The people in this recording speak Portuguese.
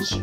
Watch.